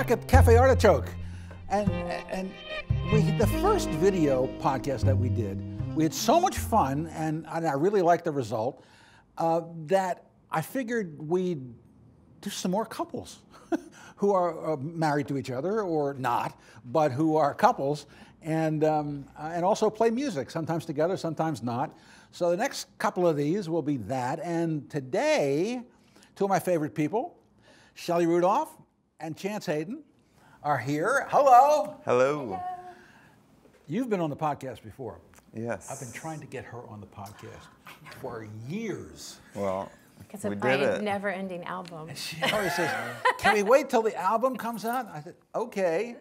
back at Cafe Artichoke. And, and we, the first video podcast that we did, we had so much fun, and, and I really liked the result, uh, that I figured we'd do some more couples who are uh, married to each other or not, but who are couples, and, um, uh, and also play music, sometimes together, sometimes not. So the next couple of these will be that. And today, two of my favorite people, Shelly Rudolph and Chance Hayden, are here. Hello. Hello. You've been on the podcast before. Yes. I've been trying to get her on the podcast for years. Well, Because we of did my it. never-ending album. She always says, "Can we wait till the album comes out?" I said, "Okay."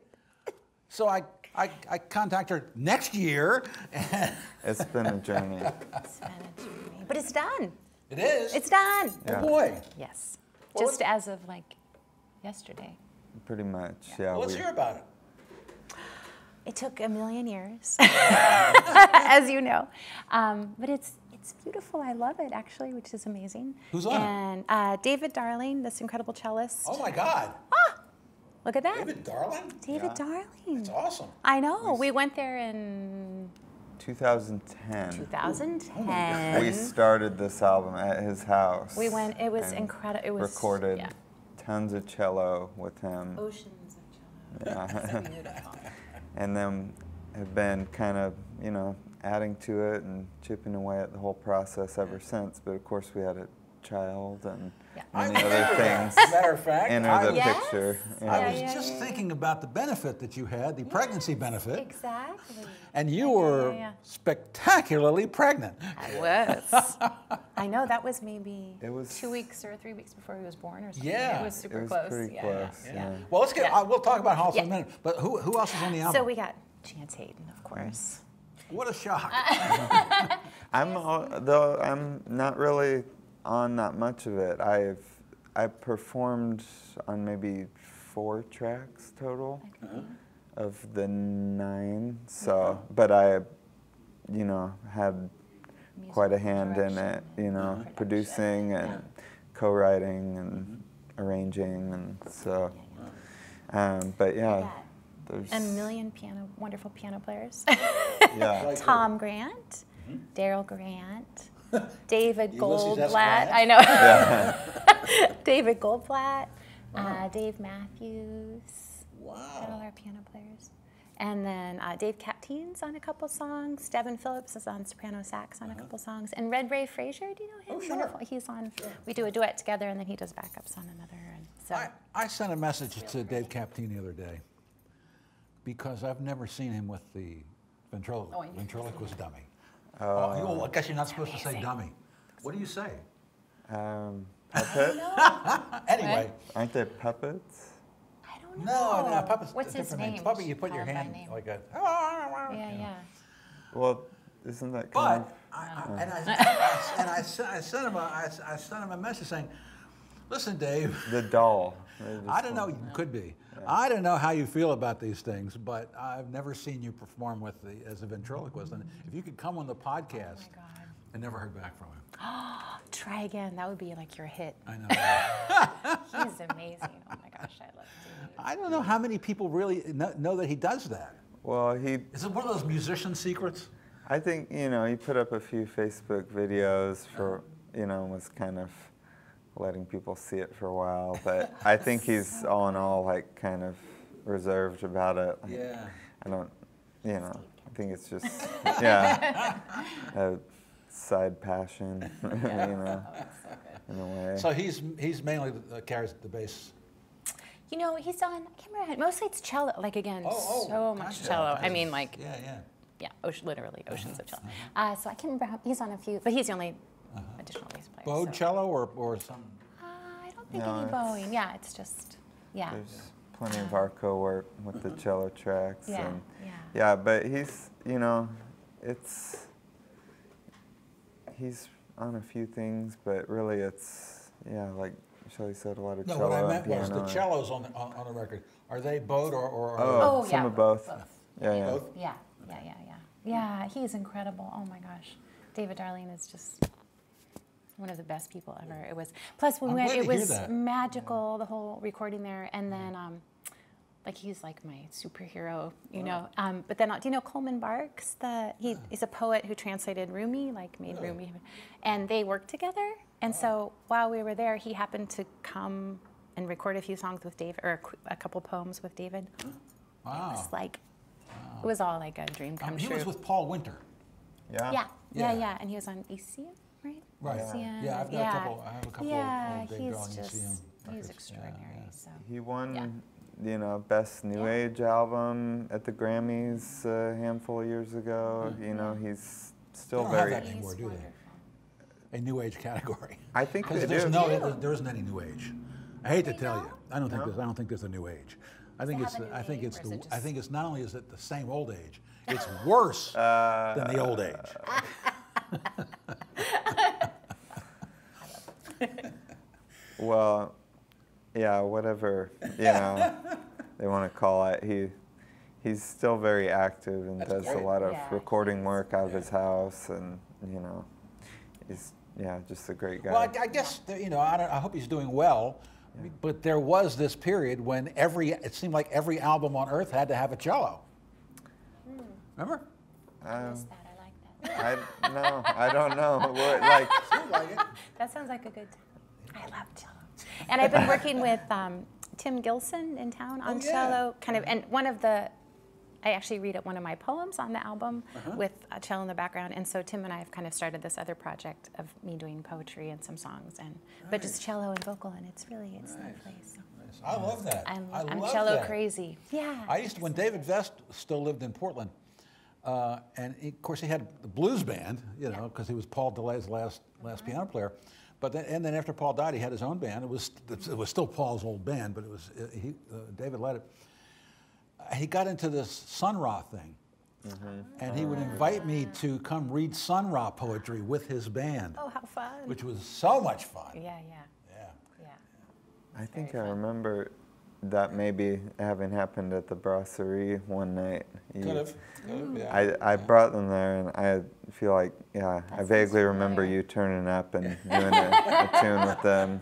So I, I, I contact her next year. and It's been a journey. It's been a journey. But it's done. it is. It's done. oh boy. Yes. Well, Just as of like yesterday. Pretty much. Yeah. Well, let's we- hear about it. It took a million years, as you know. Um, but it's it's beautiful. I love it actually, which is amazing. Who's on and, uh, David Darling, this incredible cellist. Oh my God, Ah, Look at that. David Darling. David Yeah. Darling. It's awesome. I know. We went there in 2010. 2010. We started this album at his house. We went. It was incredible. It was recorded Yeah. Tons of cello with him. Oceans of cello. Yeah. And then have been kind of, you know, adding to it and chipping away at the whole process ever since. But of course, we had a child and Yeah. many I other remember things that. Matter of fact, enter I the Yes. picture. I was yeah, just yeah. thinking about the benefit that you had, the pregnancy benefit, Exactly. and you Yeah, yeah, were yeah, yeah. spectacularly pregnant. I was. I know that was maybe It was- two weeks or three weeks before he was born or something. Yeah. It was super It was close. pretty yeah, close, Yeah. yeah. yeah. Well, let's get. Yeah. Uh, we'll talk about House in a minute. But who, who else is on the album? So we got Chance Hayden, of course. what a shock! I'm al- though I'm not really on that much of it. I've I performed on maybe four tracks total uh-huh. of the nine. So, but I, you know, had quite a hand in it. You know, mm-hmm. producing and co-writing and mm-hmm. arranging, and so. Um, but yeah, Yeah. there's A million piano, wonderful piano players. yeah. Tom Grant, mm-hmm. Darrell Grant, David Goldblatt. I know. David Goldblatt, uh, Dave Matthews. Got all our piano players. And then uh, Dave Captein's on a couple songs. Devin Phillips is on soprano sax on a couple songs. And Red Ray Frazier, do you know him? Uh-huh. Oh, sure. Wonderful. He's on. We do a duet together, and then he does backups on another. And so I, I sent a message to Dave Captein the other day because I've never seen him with the ventrilo- Oh, ventriloquist dummy. Oh, you- well, I guess you're not supposed to say dummy. What do you say? Um, puppet? Anyway, Aren't they puppets? I don't know. no, no, puppet's What's a his different name? Puppet, you put Call your hand name. like a. Yeah, you know. yeah. Well, isn't that kind But I, I, and, I, I, and I, sent, I sent him a, I, I sent him a message saying, "Listen, Dave, the doll? They just I don't know. want- You could be. I don't know how you feel about these things, but I've never seen you perform with the as a ventriloquist. And if you could come on the podcast, Oh God. I never heard back from him. Try again. That would be like your hit. I know. He's amazing. Oh my gosh, I love Dave. I don't know how many people really know, know that he does that. Well, he, Is it one of those musician secrets? I think, you know, he put up a few Facebook videos for, oh. you know, was kind of letting people see it for a while. But I think he's all in all, like, kind of reserved about it. Like, Yeah. I don't, you know, I think it's just, yeah, a side passion, you know, in a way. So he's he's mainly uh, carries the bass. You know, he's done. I can't remember. Mostly it's cello. Like again, Oh, oh, so much gotcha. cello. I mean, like Yeah, yeah. yeah, ocean, literally oceans of cello. Uh, so I can't remember. How, he's on a few, but he's the only additional bass player. Bowed so. cello or, or some. Uh, I don't think No, any bowing. Yeah, it's just yeah. There's plenty of arco work with the cello tracks. Yeah, and yeah. yeah, but he's, you know, it's, he's on a few things, but really it's, yeah, like Shelly said, a lot of No, cello what I meant was the cellos on the, on, on the record. Are they bowed or, or are Oh, Oh, some yeah, of both. both. Yeah, yeah. Both? Yeah, yeah, yeah, yeah. Yeah, he's incredible. Oh my gosh. David Darling is just one of the best people ever. It was plus when I'm we went, glad it to was that. magical the whole recording there, and then um, like he's like my superhero, you know. Um, but then, uh, do you know Coleman Barks? The he, he's a poet who translated Rumi, like made Rumi, and they worked together. And so while we were there, he happened to come and record a few songs with David, or a, a couple poems with David. Wow. It was like it was all like a dream come Um, he true. was with Paul Winter. Yeah. yeah, yeah, Yeah. yeah, and he was on ECM, right? Right. ECM, Yeah, I've got a yeah. couple- I have a couple of- Yeah, of Dave he's Grohl just ECM he's records. Yeah, extraordinary. yeah. So He won, Yeah. you know, best new Yeah. age album at the Grammys a handful of years ago. Hmm. You know, he's still They don't have very. that anymore, do they? A new age category. I think they there's do. no, there- there isn't any new age. I hate to They tell you. I don't think No? there's, I don't think there's a new age. I think it's, have a the- new I think it's the, it I think it's not only is it the same old age, it's worse Uh, than the old age. Well, yeah, whatever you know they want to call it. He he's still very active and That's does a lot of Yeah, recording work out of his house, and you know, he's yeah, just a great guy. Well, I, I guess that, you know. I, don't, I hope he's doing well. But there was this period when every it seemed like every album on earth had to have a cello. Remember? Um, What's that? I like that. I no, I don't know. What, like like. That sounds like a good time. I love cello. And I've been working with um, Tim Gilson in town on Oh, yeah. cello, kind of, and one of the, I actually read one of my poems on the album Uh-huh. with a cello in the background. And so Tim and I have kind of started this other project of me doing poetry and some songs, and but just cello and vocal, and it's really it's Nice. lovely. So I love that. I'm, I I'm love cello that. crazy. Yeah. I used to, when David Vest still lived in Portland, uh, and he, of course he had the blues band, you know, because he was Paul DeLay's last last piano player. But then, and then after Paul died, he had his own band. It was it was still Paul's old band, but it was uh, he uh, David led it. Uh, He got into this Sun Ra thing, and he would invite me to come read Sun Ra poetry with his band, oh, how fun. which was so much fun. yeah, yeah, Yeah. yeah. I think I remember that maybe having happened at the brasserie one night. You- Could have. Yeah. I, I brought them there, and I feel like, yeah, I vaguely remember familiar. you turning up and doing a, a tune with them.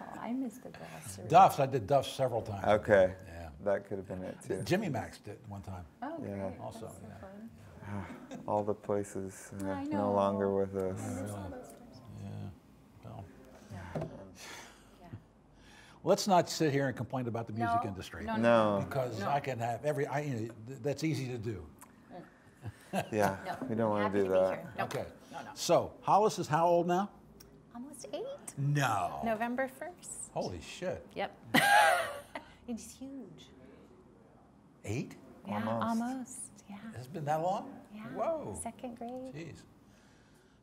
Oh, I missed the brasserie. Duff's. I did Duff's several times. Okay, Yeah. that could have been it too. Jimmy Mak's did one time. Oh, Yeah. great. Also, That's so yeah. fun. All the places uh, I no longer with us. Yeah. Well, Yeah. Let's not sit here and complain about the music No, industry no, No, because No. I can have every. I, you know, th- that's easy to do. yeah, No, we don't want to do that. No, Okay. No, no. So Hollis is how old now? Almost eight. No. November 1st. Holy shit. Yep. it's huge. Eight? Yeah, Almost. almost. Yeah. It's been that long? Yeah. Whoa. Second grade. Jeez.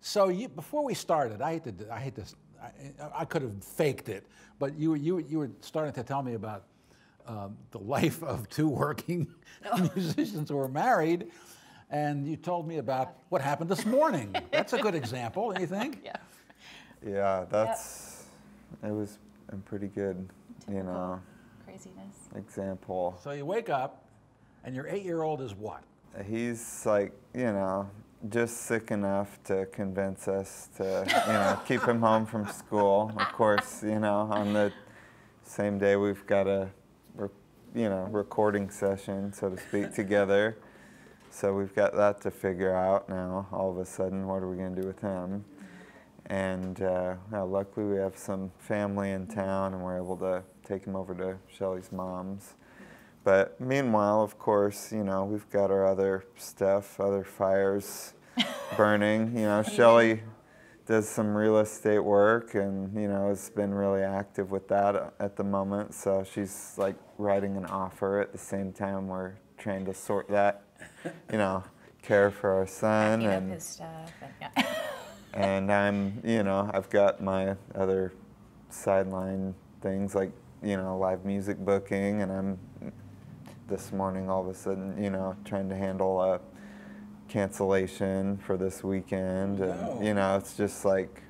So you, before we started, I hate to, I hate this. I, I could have faked it, but you, you, you were starting to tell me about um, the life of two working musicians who were married, and you told me about what happened this morning. That's a good example, don't you think? Yeah. Yeah, that's it was a pretty good, you know, Craziness. example. So you wake up, and your eight-year-old is what? He's like, you know, just sick enough to convince us to, you know, keep him home from school. Of course, you know, on the same day we've got a, you know, recording session, so to speak, together. So we've got that to figure out now. All of a sudden, what are we going to do with him? And uh, well, luckily, we have some family in town, and we're able to take him over to Shelly's mom's. But meanwhile, of course, you know, we've got our other stuff, other fires burning. You know, Shelly does some real estate work and, you know, has been really active with that uh, at the moment. So she's like writing an offer at the same time we're trying to sort that, you know, care for our son Packing and his stuff. And, yeah. and I'm, you know, I've got my other sideline things like, you know, live music booking, and I'm this morning all of a sudden, you know, trying to handle a cancellation for this weekend, and No. you know, it's just like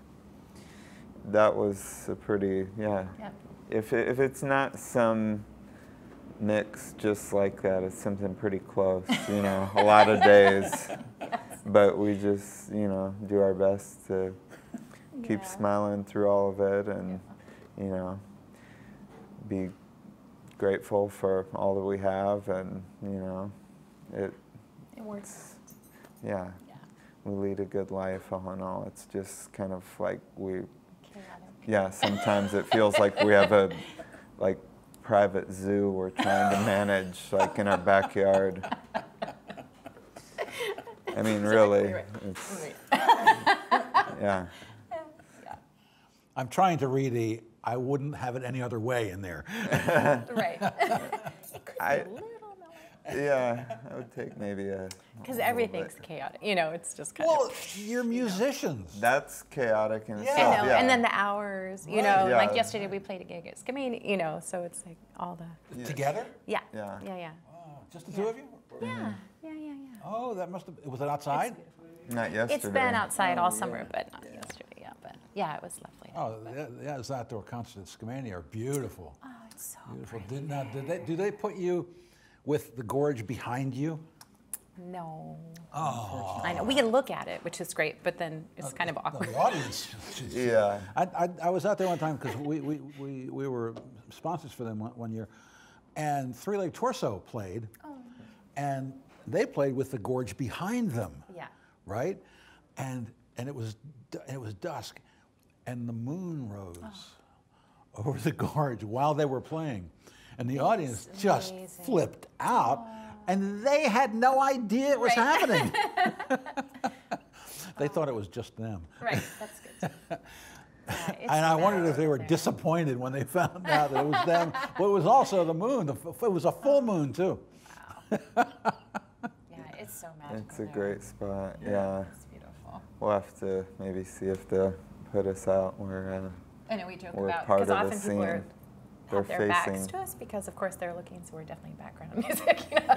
that was a pretty, yeah. Yep. If it, if it's not some mix just like that, it's something pretty close, you know, a lot of days. But we just, you know, do our best to keep Yeah. smiling through all of it and, you know, be grateful for all that we have, and you know, it It works. Yeah, Yeah. we lead a good life all in all. It's just kind of like we Chaotic. yeah. Sometimes it feels like we have a like private zoo we're trying to manage like in our backyard. I mean, really, it's, yeah. I'm trying to read the I wouldn't have it any other way in there. Right. I, A little yeah, I would take maybe a. Because everything's bit. chaotic. You know, it's just kind Well, of. you're musicians. That's chaotic in Yeah. itself. I know. Yeah. And then the hours, you Right. know, Yeah. like yesterday we played a gig at Skamania, you know, so it's like all the. Yeah. Together? Yeah. Yeah. Yeah, yeah. Oh, just the two of you? Yeah, mm-hmm. yeah, yeah, yeah. Oh, that must have. Was it outside? Not yesterday. It's been outside all oh, summer, but not yesterday, yeah. But yeah, it was lovely. Oh, yeah, yeah, those outdoor concerts at Skamania are beautiful. Oh, it's so Beautiful. pretty. Did, now, did they, do they put you with the gorge behind you? No. Oh. I know. We can look at it, which is great, but then it's kind of awkward. the audience. Yeah. I, I, I was out there one time because we, we, we, we were sponsors for them one, one year, and Three Leg Torso played, oh. and they played with the gorge behind them, Yeah. right? And and it was it was dusk, and the moon rose oh. over the gorge while they were playing, and the audience just amazing. flipped out, and they had no idea it was Right. happening. they thought it was just them. Right. That's good. Yeah, And I wondered if they were there. disappointed when they found out that it was them. But it was also the moon. It was a full moon too. Wow. Yeah, it's so magical. It's a there. great spot. Yeah. It's beautiful. We'll have to maybe see if they'll put us out where uh, I know we joke We're about part because of the often people are, scene. They're have their backs facing- to us because of course they're looking, so we're definitely background music. You know?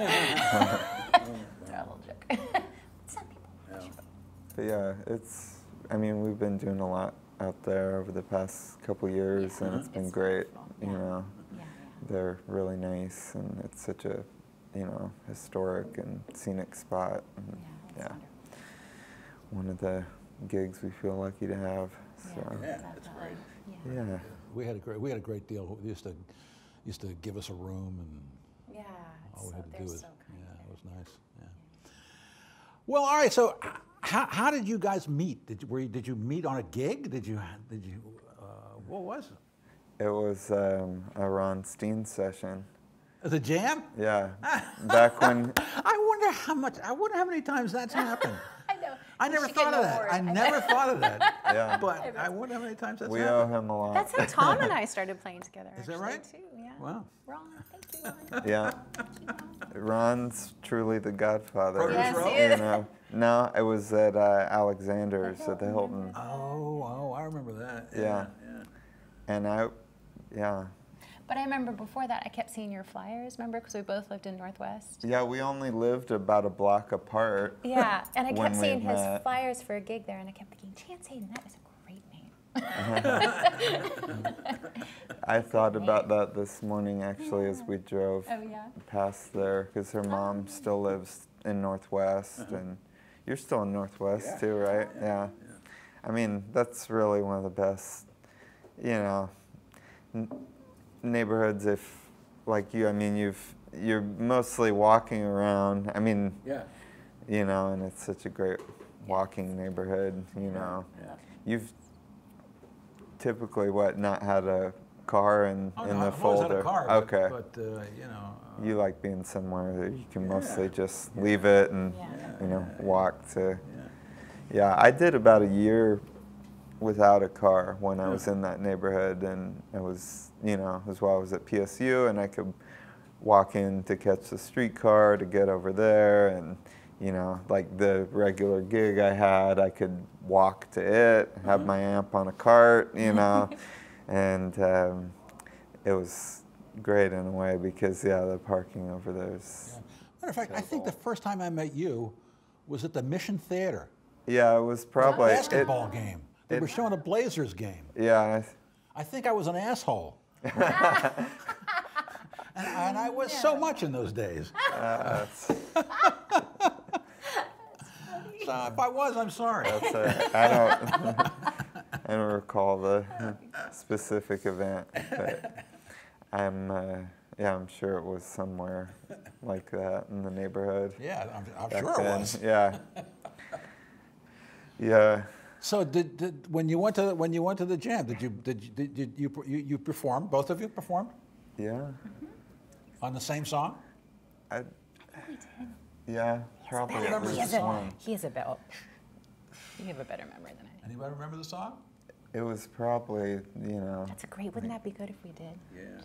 They're a little joke. Some people. But yeah, it's. I mean, we've been doing a lot out there over the past couple years, and it's been It's great. wonderful, You know, Yeah, they're really nice, and it's such a, you know, historic and scenic spot. yeah. And, Yeah, yeah, one of the gigs we feel lucky to have. So Yeah, Yeah, it's definitely. yeah, Yeah. We had a great we had a great deal. They used to used to give us a room and Yeah. all we so- had to they're do was so kind yeah, it was nice. Yeah. Well, all right. So, how, how did you guys meet? Did you, were you, did you meet on a gig? Did you did you uh, what was it? it was um, a Ron Steen session. The jam? Yeah, back when I wonder how much. I wonder how many times that's happened. I know. I You never thought of that. I never thought of that. Yeah. But I wonder how many times that's we owe him a lot. That's how Tom and I started playing together. Is that right? Too. Yeah. Wow. Ron, thank you, Ron. Yeah. Ron's truly the godfather. Produce Yes, Row? he is. You know, no, it was at uh, Alexander's at the Hilton. Oh, oh, I remember that. Yeah. yeah. And I, yeah. But I remember before that, I kept seeing your flyers. Remember, because we both lived in Northwest. Yeah, we only lived about a block apart. Yeah, and I kept seeing his met. flyers for a gig there, and I kept thinking, Chance Hayden, that is a great name. I thought about that this morning actually as we drove Oh yeah. past there because her mom oh. still lives in Northwest uh-huh. and you're still in Northwest too, right? Yeah. I mean, that's really one of the best, you know, n- neighborhoods if like you, I mean, you've you're mostly walking around. I mean, Yeah. you know, and it's such a great walking neighborhood, you know. Yeah. You've typically what not had a car in, Oh, in no, the I've folder. had a car. okay. But, but uh, you know. uh, you like being somewhere that you can Yeah. mostly just leave it and Yeah. you know walk to. yeah. Yeah, I did about a year without a car when I was in that neighborhood, and it was you know as well I was at PSU, and I could walk in to catch the streetcar to get over there, and you know like the regular gig I had, I could walk to it, have Mhm. my amp on a cart, you know, and um, it was great in a way because yeah, the parking over there is. Yeah. Matter of fact, I think the first time I met you was at the Mission Theater. Yeah, it was probably it- basketball game. They it- were showing a Blazers game. yeah, I think I was an asshole. and, and I was so much in those days. uh, So if I was, I'm sorry. that's a, I don't I don't recall the specific event, but I'm uh, yeah, I'm sure it was somewhere like that in the neighborhood. Yeah, I'm, I'm back sure it was. Yeah. yeah. So did, did when you went to the, when you went to the jam, did you did you, did, did you, you you perform? Both of you performed Yeah. Mm-hmm. on the same song? I, did. yeah, probably at remembers He the has, a, one. he has a belt. You have a better memory than I do. Anybody remember the song? It was probably, you know, That's a great. Wouldn't that be good if we did? Yeah.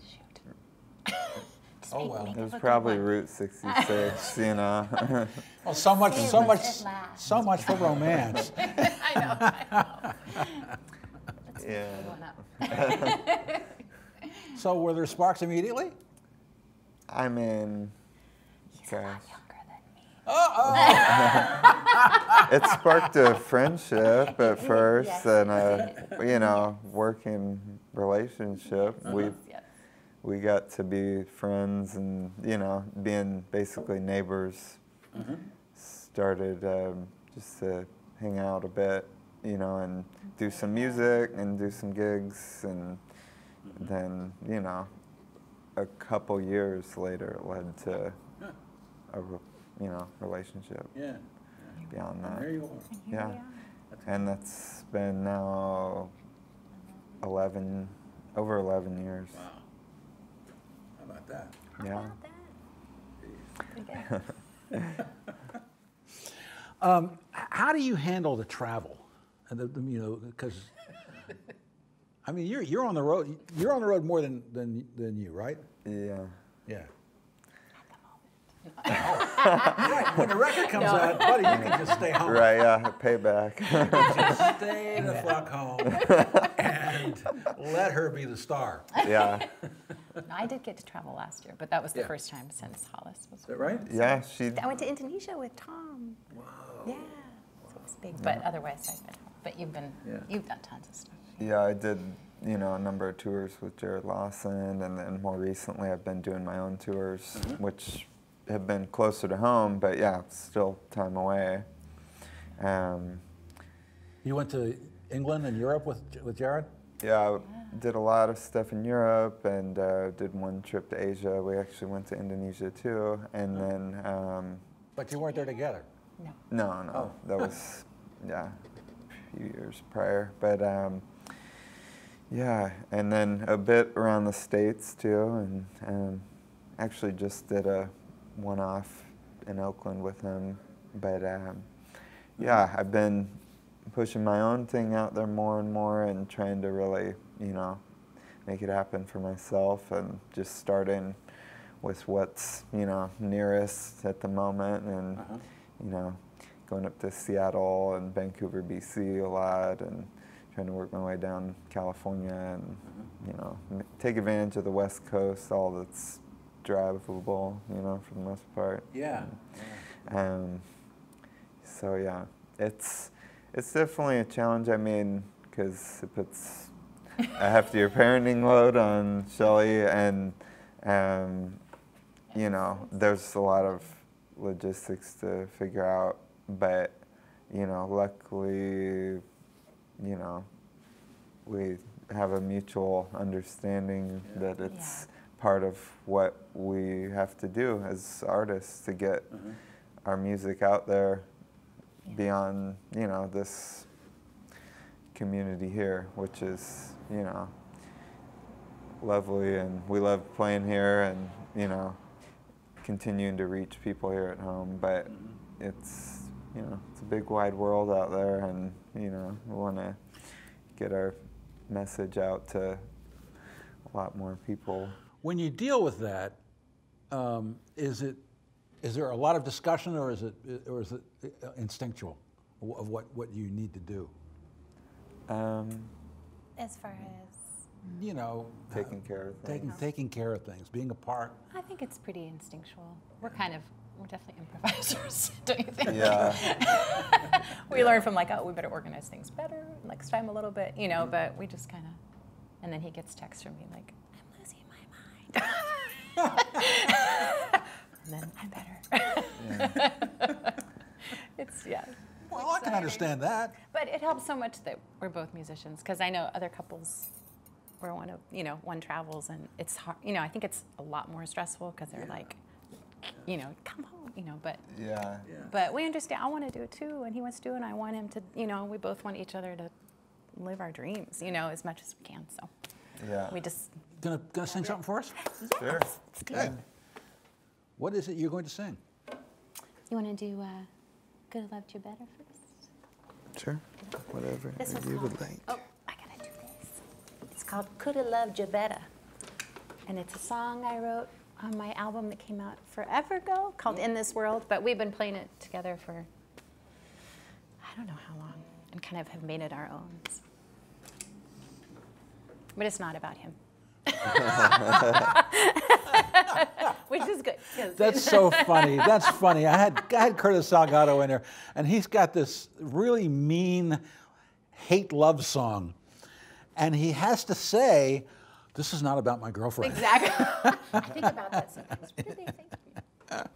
Shoot. Just Oh, make- well. it was probably. Route 66, you know. Well, so much, Say so it much, so much for romance. I know. I know. Yeah. make a good one up. So were there sparks immediately? I mean, He's a lot younger than me. Oh. It sparked a friendship at first Yes, and a, you know, working relationship. Uh-huh. We Yes. We got to be friends and you know being basically neighbors started um, just to hang out a bit you know and do some music and do some gigs and then you know a couple years later it led to a you know relationship Yeah. beyond that you are. Yeah. and that's been now 11 over 11 years Wow. How about that? yeah Not bad. Pretty. Um, how do you handle the travel? And the, the you know, because I mean, you're you're on the road. You're on the road more than than than you, right? yeah Yeah. right. When the record comes out, buddy, you can just stay home. Right, yeah, payback. Just stay the fuck home and let her be the star. yeah, No, I did get to travel last year, but that was the Yeah. first time since Hollis was. Is that right? yeah, she, I went to Indonesia with Tom. Wow. Yeah. So it was big, but otherwise I've been. But you've been. Yeah. You've done tons of stuff. yeah, I did, you know, a number of tours with Jarrod Lawson, and then more recently I've been doing my own tours, which have been closer to home, but yeah, still time away. Um, You went to England and Europe with with Jarrod. Yeah, I did a lot of stuff in Europe and uh, did one trip to Asia. We actually went to Indonesia too, and then, um, But you weren't there together. No. No, no, Oh. that was yeah, a few years prior. But um, yeah, and then a bit around the states too, and um, actually just did a one-off in Oakland with him. But um, yeah, I've been pushing my own thing out there more and more, and trying to really, you know, make it happen for myself, and just starting with what's you know nearest at the moment, and Uh-huh. you know, going up to Seattle and Vancouver, BC a lot, and trying to work my way down California, and you know, take advantage of the West Coast, all that's drivable, you know, for the most part. Yeah. Um, so yeah, it's it's definitely a challenge. I mean, because it puts a heftier parenting load on Shelly, and um, you know, there's a lot of logistics to figure out. But you know, luckily, you know, we have a mutual understanding that it's part of what we have to do as artists to get our music out there beyond, you know, this community here, which is, you know, lovely and we love playing here and, you know, continuing to reach people here at home, but it's, you know, it's a big wide world out there and, you know, we want to get our message out to a lot more people. When you deal with that, um, is it is there a lot of discussion, or is it or is it instinctual of what what you need to do? Um, As far as You know, uh, taking care of things. taking taking care of things, being a part. I think it's pretty instinctual. We're kind of we're definitely improvisers, don't you think? Yeah. we learn from like, oh, we better organize things better next time a little bit, you know. But we just kind of, and then he gets texts from me like, I'm losing my mind. and then I'm better. it's yeah. Well, I can understand that. But it helps so much that we're both musicians because I know other couples where one of you know one travels and it's hard. You know, I think it's a lot more stressful because they're like, you know, come home. You know, but Yeah. yeah. but we understand. I want to do it too, and he wants to do it. and I want him to. You know, we both want each other to live our dreams. You know, as much as we can. So Yeah. we just Gonna, gonna sing something for us? Sure. let's do it. What is it you're going to sing? You want to do uh, "Could Have Loved You Better" first? Sure. Whatever This you would like. Oh, I gotta do this. It's called Could Have Loved You Better. And it's a song I wrote on my album that came out forever ago called In This World, but we've been playing it together for I don't know how long and kind of have made it our own. But it's not about him. Which is good. 'cause- That's so funny. That's funny. I had I had Curtis Salgado in there, and he's got this really mean hate love song, and he has to say, "This is not about my girlfriend." Exactly. I think about that sometimes. What do they think?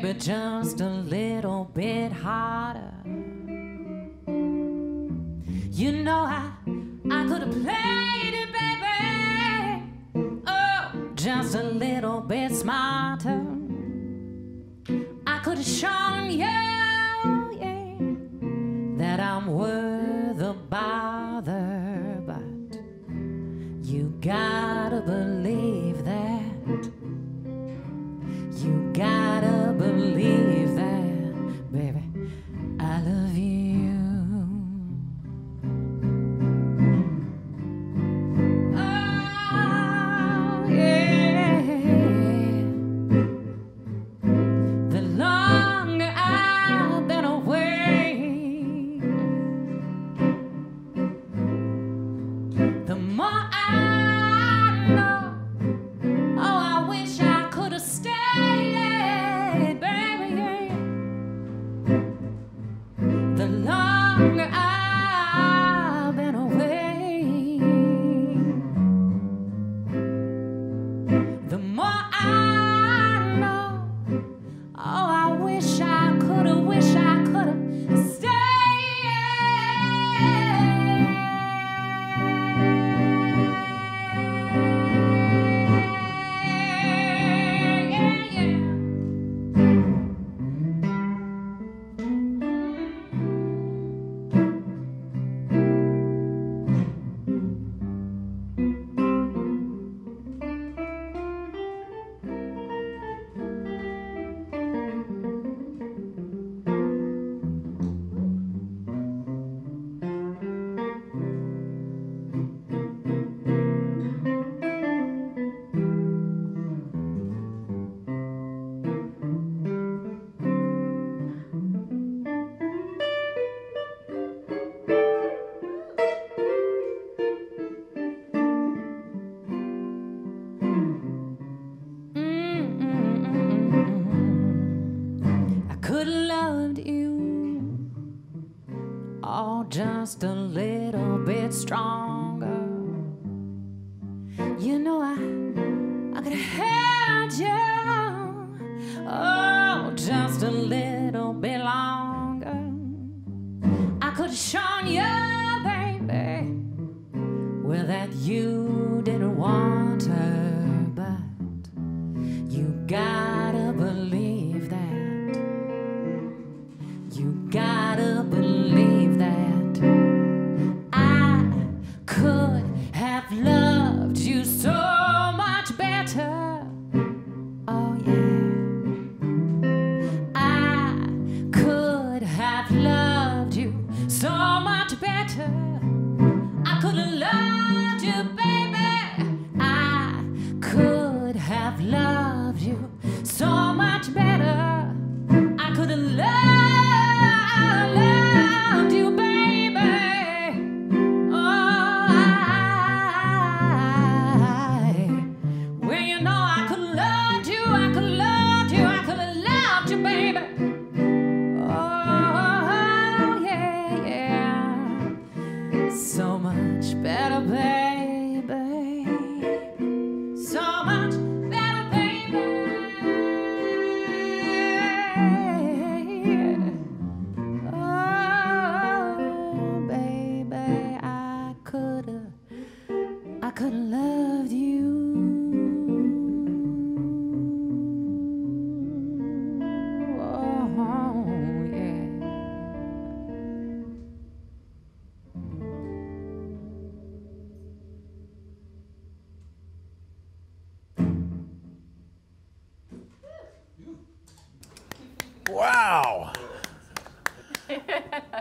Baby, just a little bit harder. You know I, I could have played it, baby. Oh, just a little bit smarter. I could have shown you, yeah, that I'm worth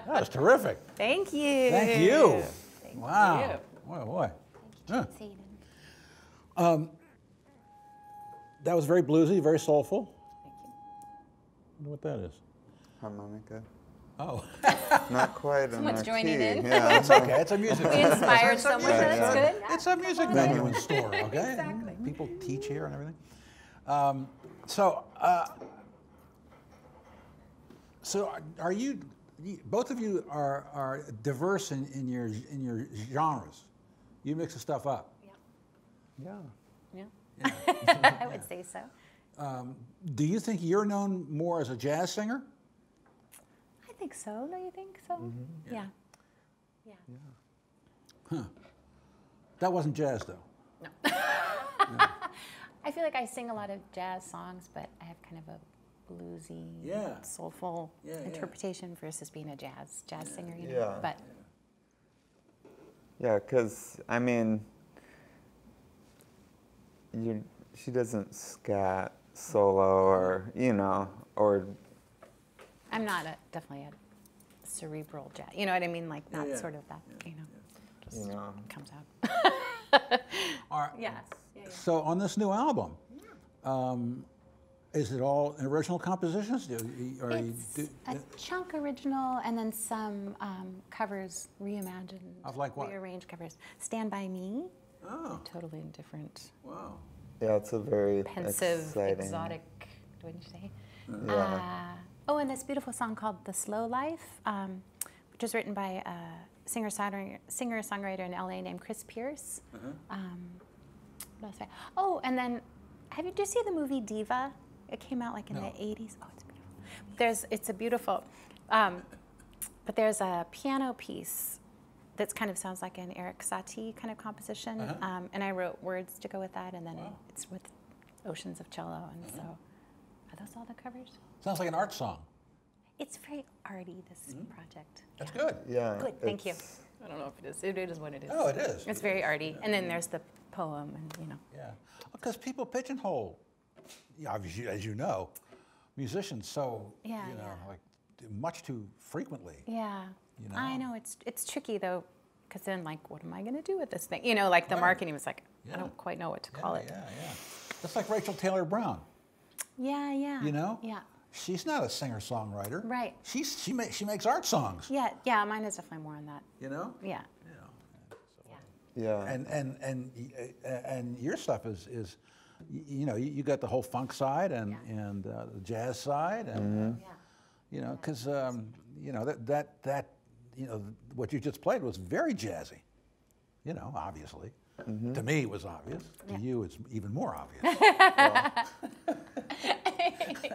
that was terrific. Thank you. Thank you. Thank Wow. you. Boy, boy. Huh. Hayden. That was very bluesy, very soulful. Thank you. I wonder what that is. Harmonica. Oh, Not quite Someone's joining key. in. Yeah. it's okay. It's a music. We inspired it's a someone. music- That's good. It's a music venue and store. Okay. Exactly. People teach here and everything. Um, so, uh, so are- are you? You- Both of you are are diverse in, in your in your genres. You mix the stuff up. Yeah. Yeah. Yeah. I would say so. Do you think you're known more as a jazz singer? I think so. Do you think so? Mm-hmm. Yeah. Yeah. That wasn't jazz though. No. I feel like I sing a lot of jazz songs, but I have kind of a bluesy, Yeah. soulful Yeah, yeah. interpretation versus being a jazz jazz singer. You know? Yeah. But Yeah, because I mean, you she doesn't scat solo or you know or I'm not a, definitely a cerebral jazz. You know what I mean? Like not yeah. sort of that. You know, just you know. comes out. All right. yes. Yeah, yeah. So on this new album, um, is it all original compositions? Do you, or you It's do, a chunk original and then some um, covers reimagined. Of like what? Rearranged covers. Stand by Me. oh, Totally different. wow. yeah, it's a very pensive, exciting. exotic. What did you say? Yeah. Uh, oh, and this beautiful song called "The Slow Life," um, which was written by a singer songwriter singer songwriter in LA named Chris Pierce. Um, what else? I- Oh, and then have you did you see the movie Diva? It came out like in No. the '80s. Oh, it's beautiful. There's it's a beautiful, um, but there's a piano piece that kind of sounds like an Eric Satie kind of composition, Uh-huh. um, and I wrote words to go with that, and then Wow. it's with oceans of cello, and so are those all the covers? Sounds like an art song. It's very arty this project. That's Yeah. good. Yeah. Good, thank you. I don't know if it is. It is what it is. Oh, it is. It's very arty, and then there's the poem, and you know. Yeah, because people pigeonhole, yeah, obviously, as you know, musicians so Yeah, you know yeah. like much too frequently. Yeah. You know? I know? know it's it's tricky though, because then like, what am I going to do with this thing? You know, like the Right. marketing was like, Yeah. I don't quite know what to Yeah, call it. Yeah, yeah. That's like Rachel Taylor Brown. Yeah, yeah. You know? Yeah. She's not a singer songwriter. Right. She's she makes she makes art songs. Yeah, yeah. Mine is definitely more on that. You know. Yeah. Yeah. yeah. And and and uh, and your stuff is is, y- you know, you, you got the whole funk side and Yeah. and uh, the jazz side and uh, Yeah. you know because um, you know that that that you know what you just played was very jazzy. You know, obviously. To me, it was obvious. To Yeah. you, it's even more obvious.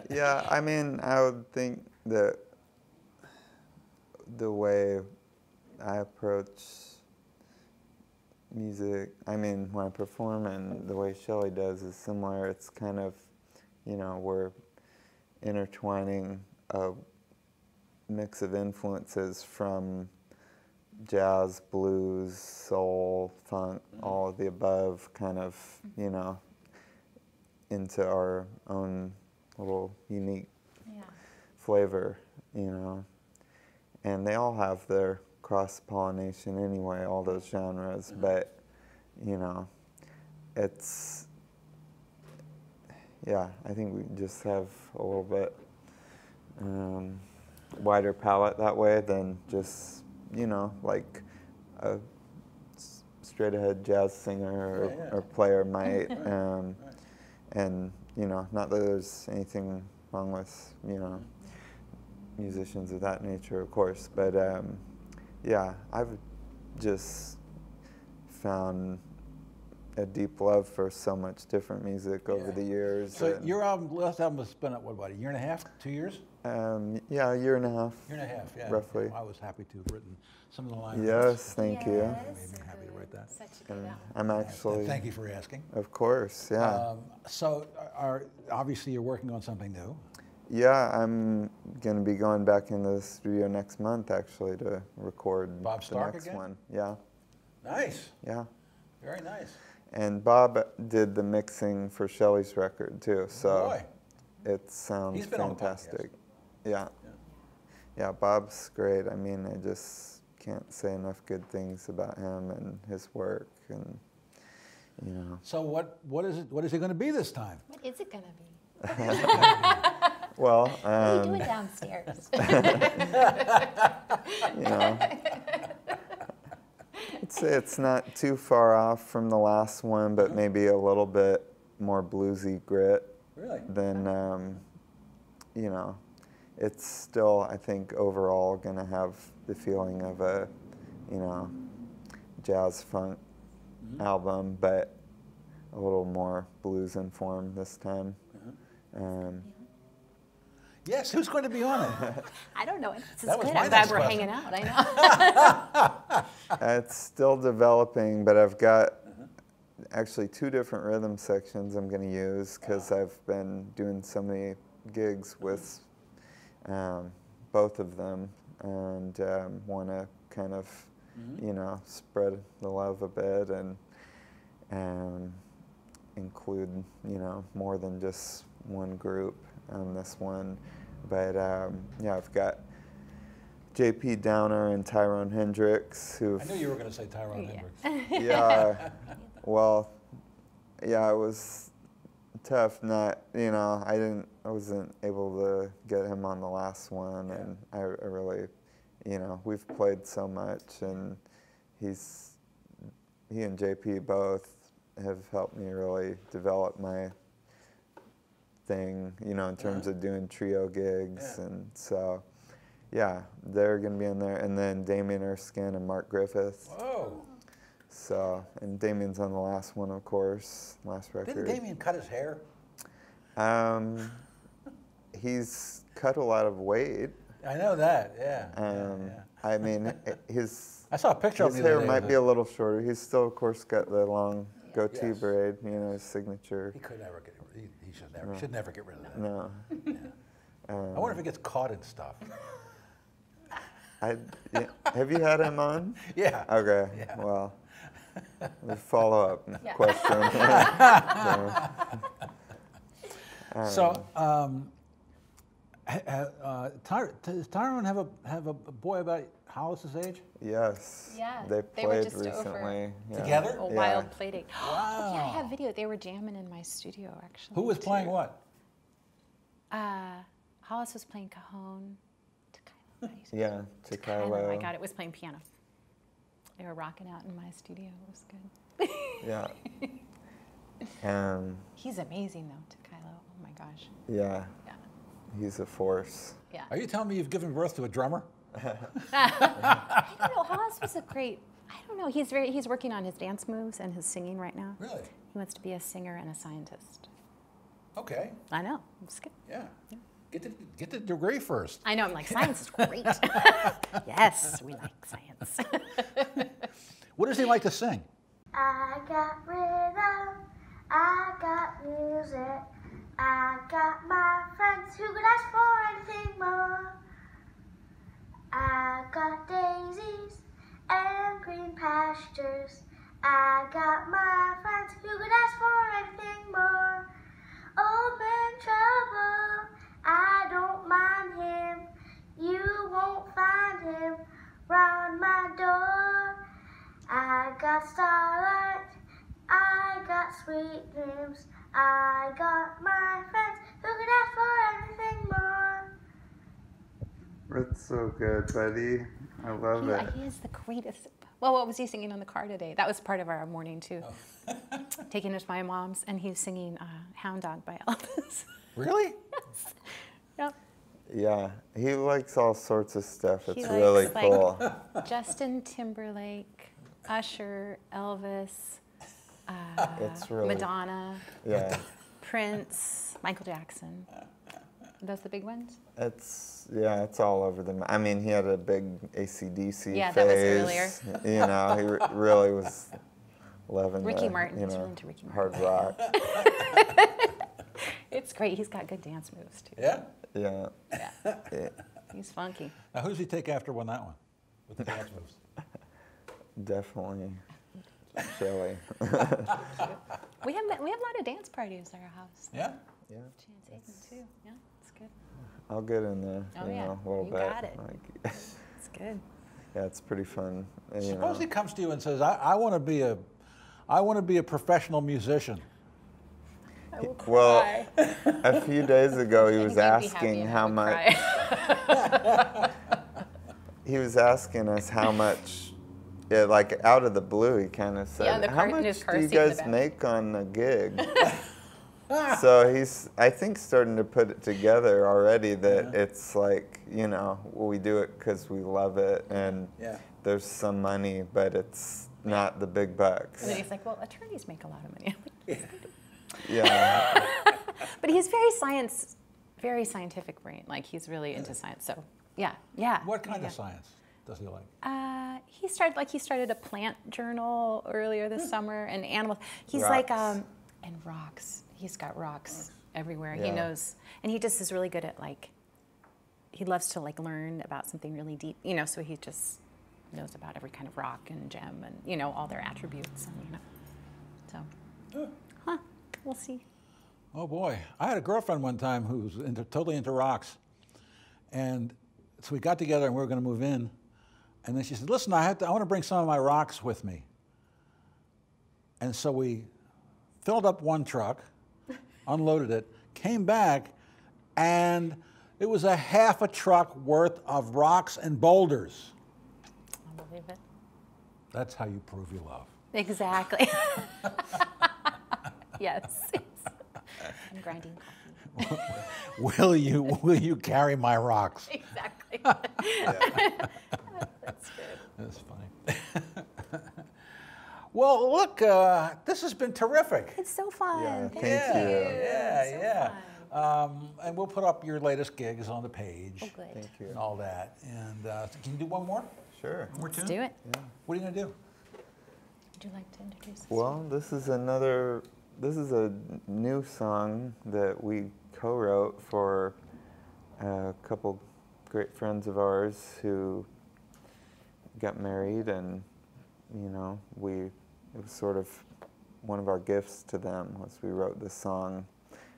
Yeah, I mean, I would think that the way I approach music, I mean, when I perform and the way Shelly does is similar. It's kind of, you know, we're intertwining a mix of influences from jazz, blues, soul, funk, mm-hmm. all of the above, kind of, you mm-hmm. know, into our own little unique Yeah. flavor, you know. And they all have their cross pollination anyway, all those genres. But you know, it's yeah. I think we just have a little bit um, wider palette that way than just you know like a straight ahead jazz singer or, Yeah, yeah. or player might. Um, and you know, not that there's anything wrong with you know musicians of that nature, of course, but um, yeah, I've just found a deep love for so much different music over Yeah. the years. So your album, last album was been, what, about a year and a half, two years? um, yeah, a year and a half. Year and a half, yeah. Roughly. I was happy to have written some of the lines. Yes, thank you. Made me happy to write that. Such a good album. I'm actually, Thank you for asking. of course, yeah. Um, so, are obviously you're working on something new. Yeah, I'm gonna be going back into the studio next month actually to record Bob the next again? one. Yeah, Nice, yeah. very nice. And Bob did the mixing for Shelly's record too, so Boy, it sounds He's been on fantastic. Yeah. Yeah. yeah, Bob's great. I mean, I just can't say enough good things about him and his work, and you know. so what, what is it, what is it gonna be this time? What is it gonna be? Well, What are you um, doing downstairs? you know. I'd it's not too far off from the last one, but maybe a little bit more bluesy grit Really? than, um, you know, it's still, I think, overall going to have the feeling of a, you know, jazz funk album, but a little more blues informed this time. Um, Yes, who's going to be on it? I don't know. This is That was good. my I'm glad we're question. hanging out. I know. It's still developing, but I've got actually two different rhythm sections I'm going to use because I've been doing so many gigs with um, both of them and um, want to kind of, you know, spread the love a bit and um, include, you know, more than just one group on this one. But um, yeah, I've got JP Downer and Tyrone Hendricks who I knew you were gonna say Tyrone Yeah. Hendricks. yeah. Well, yeah, it was tough. Not, you know, I didn't, I wasn't able to get him on the last one, Yeah. and I, I really, you know, we've played so much, and he's, he and JP both have helped me really develop my thing, you know, in terms of doing trio gigs. Yeah. and so. Yeah, they're gonna be in there, and then Damian Erskine and Mark Griffith. Whoa, So, and Damian's on the last one, of course, last record. didn't Damian cut his hair? Um, he's cut a lot of weight. I know that, yeah. yeah, Um, yeah. I mean, his I saw a picture of his hair might be a little shorter. He's still, of course, got the long goatee Yes. braid, you know, his signature. He could never get, he, he should never, should never get rid of that. No, I wonder if it gets caught in stuff. I yeah, have you had him on? Yeah. Okay, Yeah. well, the follow up Yeah. question. So, um, ha- ha- uh, Ty- does Tyrone have a have a boy about Hollis's age? yes. Yeah, They they were played just over recently. yeah. Together? A Yeah. wild play date. Oh, yeah, I have video. They were jamming in my studio, actually. Who was playing what? Uh, Hollis was playing cajon. Tequila, how do you say Yeah, it? Tequila. Tequila. My God, it was playing piano. They were rocking out in my studio. It was good. Yeah. Um, He's amazing, though, Tequila. Oh my gosh. yeah, Yeah. he's a force. Yeah. Are you telling me you've given birth to a drummer? I don't know. Hollis was a great. I don't know. He's very. He's working on his dance moves and his singing right now. Really? He wants to be a singer and a scientist. Okay. I know. It's good. Yeah. Get the get the degree first. I know. I'm like science is great. yes, we like science. What does he like to sing? I got rhythm, I got music, I got my friends who could ask for anything more. I got daisies and green pastures, I got my friends who could ask for anything more. Old man trouble, I don't mind him, you won't find him round my door. I got starlight. I got sweet dreams. I got my friends. Who could ask for anything? That's so good, buddy. I love He, it. he is the greatest. Well, what was he singing on the car today? That was part of our morning too. Taking us to my mom's, and he was singing uh, "Hound Dog" by Elvis. Really? yep. Yeah, he likes all sorts of stuff. It's He really likes, like- cool. Justin Timberlake, Usher, Elvis, uh, it's really Madonna, yeah. Prince, Michael Jackson. Are those the big ones? It's yeah, it's all over the. ma- I mean, he had a big ACDC Yeah, phase. that was earlier. You know, he re- really was loving Ricky the, Martin, you know, really into Ricky hard rock. It's great. He's got good dance moves too. Yeah. yeah. Yeah, yeah, he's funky. Now, who does he take after on that one? With the dance moves. definitely. Shelly. We have we have a lot of dance parties at our house. Yeah. yeah, Chance Aiken too. Yeah, it's good. I'll get in there. Oh, you yeah. know, a little You bit. got it. Like, It's good. yeah, it's pretty fun. and, You Suppose know. he comes to you and says, "I, I want to be a, I want to be a professional musician." I will Well, a few days ago, he was think you'd be happy asking how much. he was asking us how much, yeah, like out of the blue, he kind of said, Yeah, in "How car- in his much do you seat in the guys make on a gig?" So he's, I think, starting to put it together already that it's like, you know, we do it because we love it, and Yeah. there's some money, but it's not the big bucks. and then he's like, "Well, attorneys make a lot of money." Yeah, but he's very science, very scientific brain. Like he's really into science. So yeah, yeah. What kind yeah. of science does he like? Uh, he started like he started a plant journal earlier this summer and animals. He's like um and rocks. He's got rocks everywhere. He knows, and he just is really good at like. He loves to like learn about something really deep, you know. So he just knows about every kind of rock and gem and you know all their attributes and you know. So, huh? We'll see. Oh boy, I had a girlfriend one time who was into, totally into rocks, and so we got together and we were going to move in, and then she said, "Listen, I have to, I want to bring some of my rocks with me." And so we filled up one truck, unloaded it, came back, and it was a half a truck worth of rocks and boulders. I'll believe it. That's how you prove you love. Exactly. yes. I'm grinding coffee. Will you will you carry my rocks? Exactly. That's good. That's funny. Well, look, uh, this has been terrific. It's so fun. Yeah, Thank thank you. Yeah, yeah. Um, and we'll put up your latest gigs on the page Oh, good. thank you. and all that. And uh, can you do one more? Sure. One more Let's tune? do it. Yeah. What are you going to do? Would you like to introduce this? Well, this is another. This is a new song that we co-wrote for a couple great friends of ours who got married, and you know, we it was sort of one of our gifts to them was we wrote this song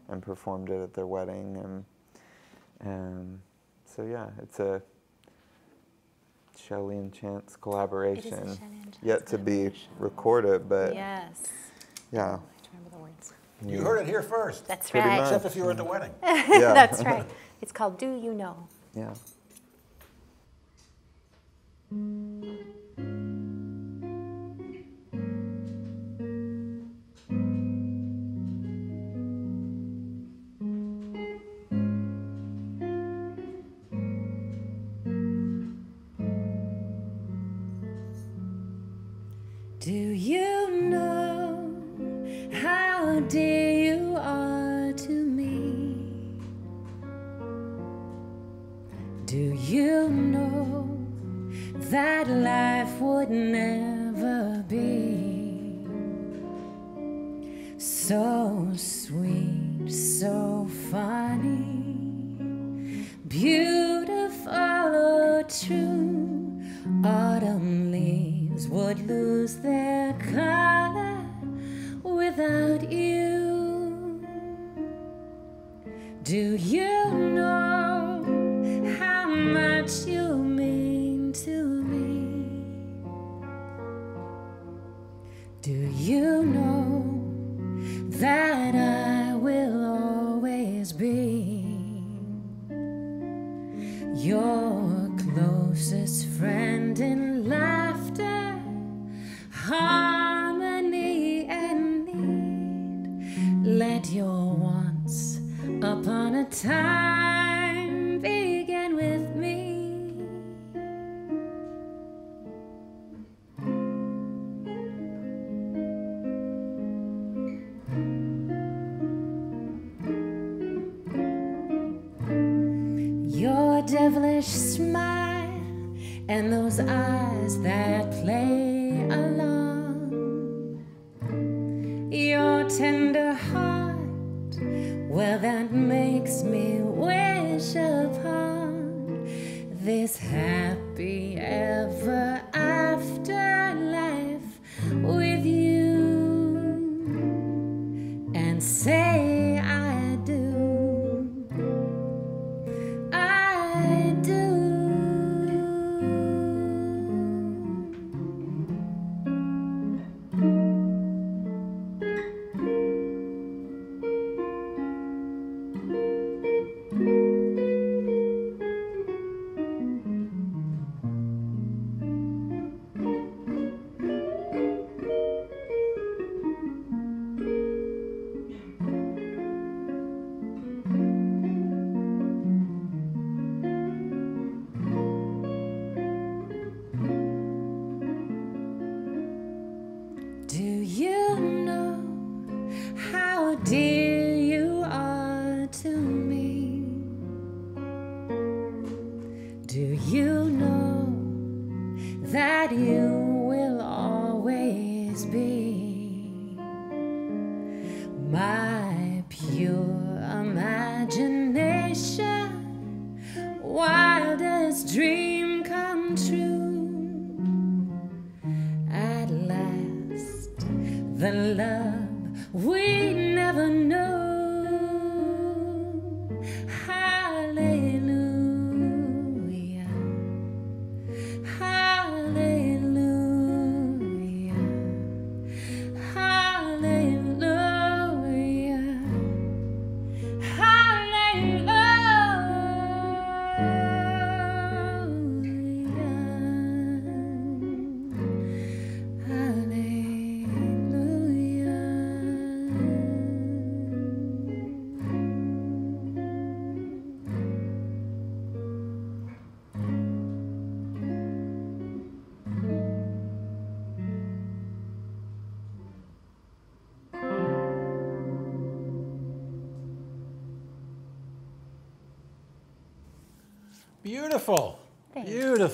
and performed it at their wedding, and and so yeah, it's a Shelly and Chance collaboration. Shelly and Chance Yet to be recorded, but yes. yeah. I have remember the words. You heard it here first. That's Pretty right. much. Except if you were at the wedding. Yeah. That's right. It's called Do You Know? Yeah.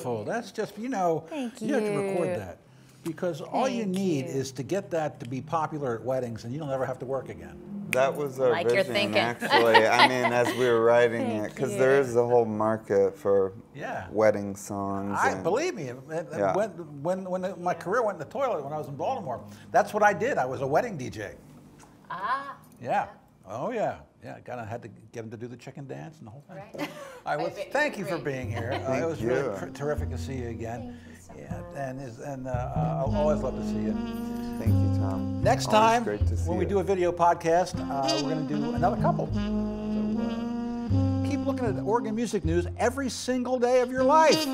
Beautiful. That's just, you know, Thank you, you have to record that. Because all you need you. is to get that to be popular at weddings and you'll never have to work again. That was our Like you're vision, thinking. actually. I mean, as we were writing it, because there is a whole market for Yeah. wedding songs. I and- believe me. and- and Yeah. When, when, when my career went in the toilet when I was in Baltimore, that's what I did. I was a wedding DJ. Ah. Yeah. Oh yeah. Yeah. Kind of had to get him to do the chicken dance and the whole thing. Right. I was. bet Thank were you for being here. Uh, Thank it was really you. tr- terrific to see you again. Thank you so yeah, and is, and uh, uh, I'll always love to see you. Thank you, Tom. Next Always time, great to see when we you. do a video podcast, uh, we're going to do another couple. So uh, keep looking at Oregon Music News every single day of your life.